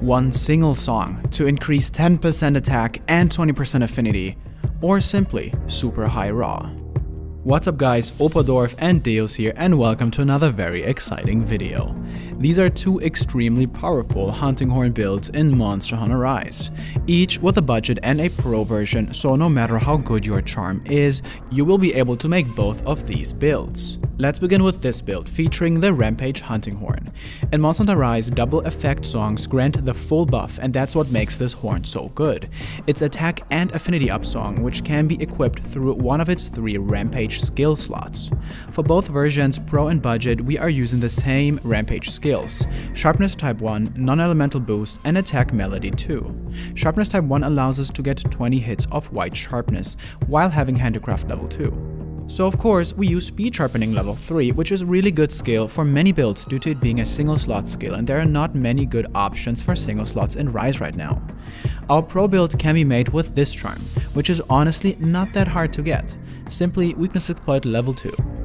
one single song to increase 10% attack and 20% affinity, or simply super high raw. What's up guys, Operdorf and Deus here and welcome to another very exciting video. These are two extremely powerful hunting horn builds in Monster Hunter Rise, each with a budget and a pro version so no matter how good your charm is, you will be able to make both of these builds. Let's begin with this build featuring the Rampage Hunting Horn. In Monster Hunter Rise, double effect songs grant the full buff and that's what makes this horn so good. Its attack and affinity up song which can be equipped through one of its three Rampage skill slots. For both versions, Pro and Budget, we are using the same Rampage skills, Sharpness Type 1, Non-Elemental Boost and Attack Melody 2. Sharpness Type 1 allows us to get 20 hits of White Sharpness while having Handicraft level 2. So of course, we use Speed Sharpening level 3, which is really good skill for many builds due to it being a single slot skill and there are not many good options for single slots in Rise right now. Our Pro build can be made with this charm, which is honestly not that hard to get, simply Weakness Exploit level 2.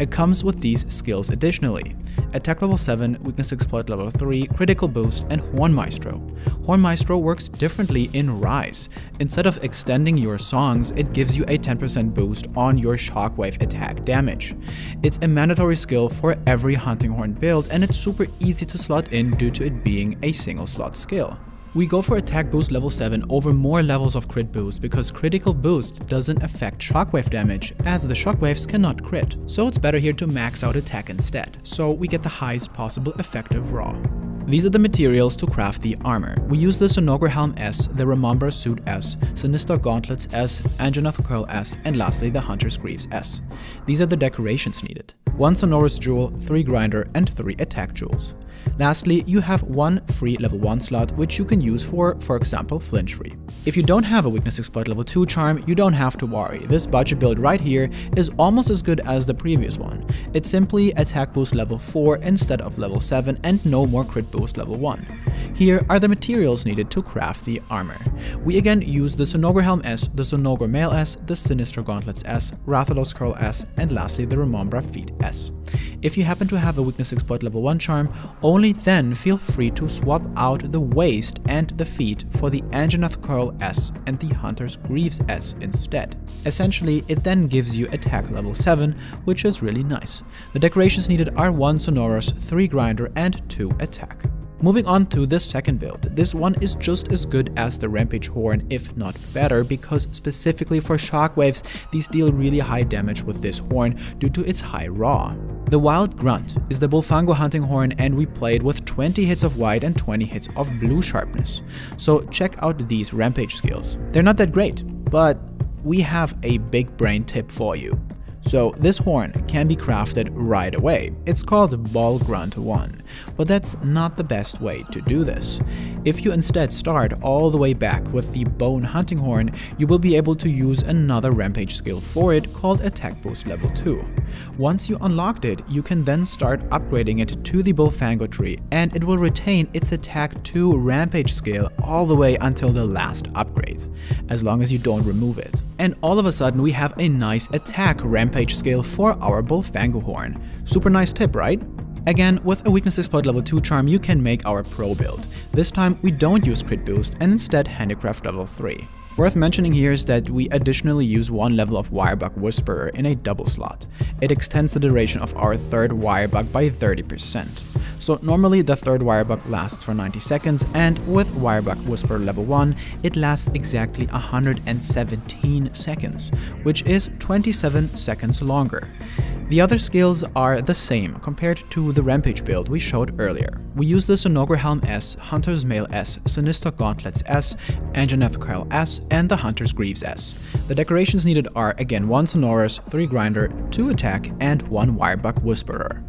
It comes with these skills additionally. Attack level 7, Weakness Exploit level 3, Critical Boost, and Horn Maestro. Horn Maestro works differently in Rise. Instead of extending your songs, it gives you a 10% boost on your Shockwave attack damage. It's a mandatory skill for every Hunting Horn build and it's super easy to slot in due to it being a single slot skill. We go for attack boost level 7 over more levels of crit boost because critical boost doesn't affect shockwave damage as the shockwaves cannot crit, so it's better here to max out attack instead, so we get the highest possible effective raw. These are the materials to craft the armor. We use the Zinogre Helm S, the Remobra Suit S, Sinister Gauntlets S, Anjanath Coil S, and lastly the Hunter's Greaves S. These are the decorations needed. 1 Sonorous Jewel, 3 Grinder, and 3 Attack Jewels. Lastly, you have one free level 1 slot which you can use for, for example, flinch free. If you don't have a weakness exploit level 2 charm, you don't have to worry. This budget build right here is almost as good as the previous one. It's simply attack boost level 4 instead of level 7 and no more crit boost level 1. Here are the materials needed to craft the armor. We again use the Zinogre Helm S, the Zinogre Mail S, the Sinister Gauntlets S, Rathalos Coil S, and lastly the Remobra Feet S. If you happen to have a weakness exploit level 1 charm, only then feel free to swap out the waist and the feet for the Anjanath Coil S and the Hunter's Greaves S instead. Essentially, it then gives you attack level 7, which is really nice. The decorations needed are 1 Sonorous, 3 Grinder, and 2 Attack. Moving on to this second build, this one is just as good as the Rampage Horn, if not better, because specifically for shockwaves, these deal really high damage with this horn due to its high raw. The Wild Grunt is the Bullfango hunting horn and we played with 20 hits of white and 20 hits of blue sharpness. So check out these Rampage skills. They're not that great, but we have a big brain tip for you. So this horn can be crafted right away. It's called Ball Grunt 1, but that's not the best way to do this. If you instead start all the way back with the Bone Hunting Horn, you will be able to use another Rampage skill for it called Attack Boost Level 2. Once you unlocked it, you can then start upgrading it to the Bullfango tree and it will retain its Attack 2 Rampage skill all the way until the last upgrade, as long as you don't remove it. And all of a sudden we have a nice attack rampage skill for our Bullfango horn. Super nice tip, right? Again, with a weakness exploit level 2 charm you can make our pro build. This time we don't use crit boost and instead handicraft level 3. Worth mentioning here is that we additionally use one level of Wirebug Whisperer in a double slot. It extends the duration of our third Wirebug by 30%. So normally the third Wirebug lasts for 90 seconds and with Wirebug Whisperer level 1 it lasts exactly 117 seconds, which is 27 seconds longer. The other skills are the same compared to the Rampage build we showed earlier. We use the Zinogre Helm S, Hunter's Mail S, Sinister Gauntlets S, Anjanath Coil S, and the Hunter's Greaves S. The decorations needed are again 1 Sonorous, 3 Grinder, 2 Attack, and 1 Wirebug Whisperer.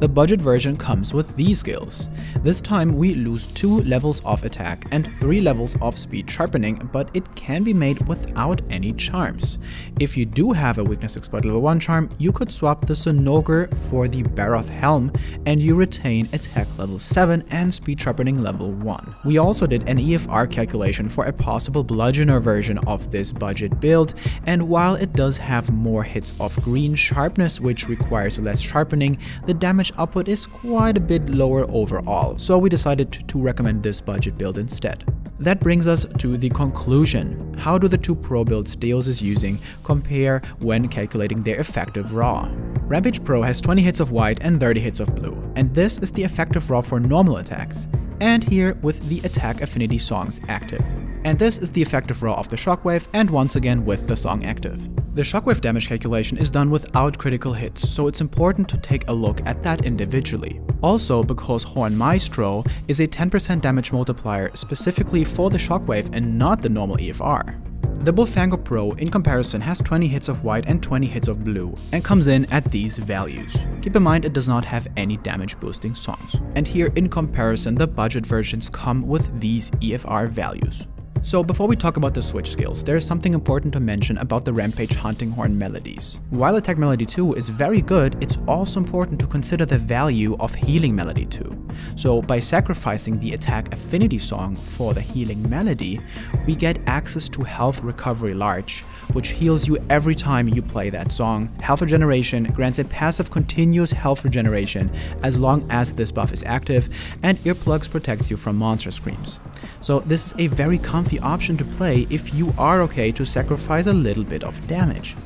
The budget version comes with these skills. This time we lose 2 levels of attack and 3 levels of speed sharpening, but it can be made without any charms. If you do have a weakness exploit level 1 charm, you could swap the Zinogre for the Barroth Helm and you retain attack level 7 and speed sharpening level 1. We also did an EFR calculation for a possible bludgeoner version of this budget build, and while it does have more hits of green sharpness which requires less sharpening, the the damage output is quite a bit lower overall, so we decided to recommend this budget build instead. That brings us to the conclusion. How do the two pro builds Deus is using compare when calculating their effective raw? Rampage Pro has 20 hits of white and 30 hits of blue, and this is the effective raw for normal attacks, and here with the attack affinity songs active. And this is the effective raw of the Shockwave and once again with the song active. The Shockwave damage calculation is done without critical hits, so it's important to take a look at that individually. Also because Horn Maestro is a 10% damage multiplier specifically for the Shockwave and not the normal EFR. The Bullfango Pro in comparison has 20 hits of white and 20 hits of blue and comes in at these values. Keep in mind it does not have any damage boosting songs. And here in comparison the budget versions come with these EFR values. So before we talk about the switch skills, there is something important to mention about the Rampage Hunting Horn melodies. While Attack Melody 2 is very good, it's also important to consider the value of Healing Melody 2. So by sacrificing the Attack Affinity song for the Healing Melody, we get access to Health Recovery Large, which heals you every time you play that song. Health Regeneration grants a passive continuous health regeneration as long as this buff is active, and Earplugs protects you from monster screams. So this is a very comfy option to play if you are okay to sacrifice a little bit of damage.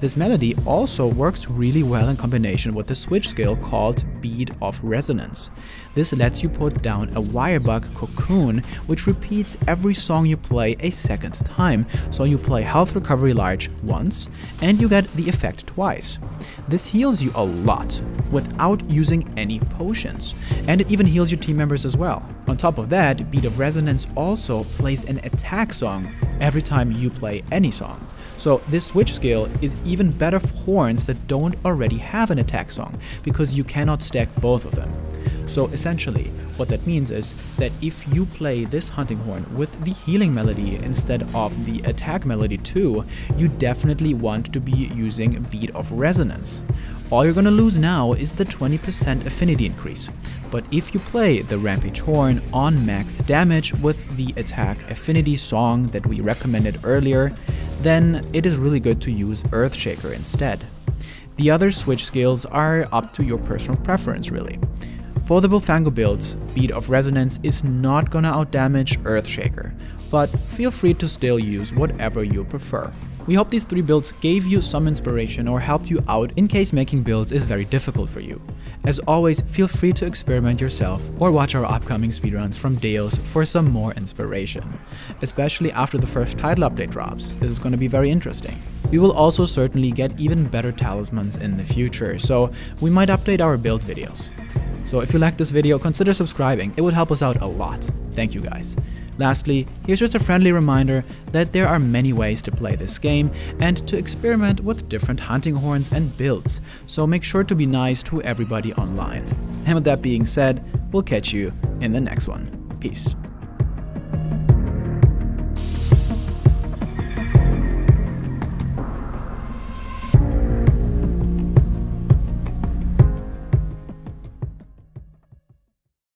This melody also works really well in combination with the switch skill called Bead of Resonance. This lets you put down a wirebug cocoon which repeats every song you play a second time, so you play Health Recovery Large once and you get the effect twice. This heals you a lot without using any potions, and it even heals your team members as well. On top of that, Bead of Resonance also plays an attack song every time you play any song. So this switch skill is even better for horns that don't already have an attack song, because you cannot stack both of them. So essentially, what that means is that if you play this hunting horn with the healing melody instead of the attack melody too, you definitely want to be using Bead of Resonance. All you're gonna lose now is the 20% affinity increase. But if you play the Rampage Horn on max damage with the attack affinity song that we recommended earlier, then it is really good to use Earthshaker instead. The other switch skills are up to your personal preference really. For the Bullfango builds, Bead of Resonance is not gonna outdamage Earthshaker, but feel free to still use whatever you prefer. We hope these three builds gave you some inspiration or helped you out in case making builds is very difficult for you. As always, feel free to experiment yourself or watch our upcoming speedruns from Deus for some more inspiration, especially after the first title update drops. This is going to be very interesting. We will also certainly get even better talismans in the future, so we might update our build videos. So if you liked this video, consider subscribing, it would help us out a lot. Thank you guys. Lastly, here's just a friendly reminder that there are many ways to play this game and to experiment with different hunting horns and builds, so make sure to be nice to everybody online. And with that being said, we'll catch you in the next one. Peace.